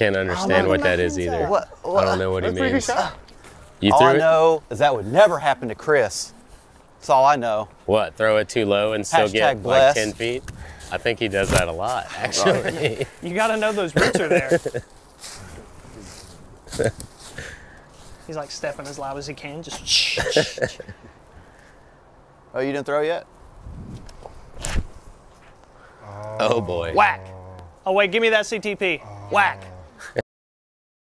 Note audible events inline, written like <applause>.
Can't understand what that is either. What- I don't know what he means. You all I know is that would never happen to Chris. That's all I know. What? Throw it too low and still get like 10 feet? I think he does that a lot, <laughs> actually. <laughs> You got to know those roots are there. <laughs> He's like stepping as loud as he can. Just Oh, you didn't throw yet? oh boy. whack. Oh wait, give me that CTP. Whack.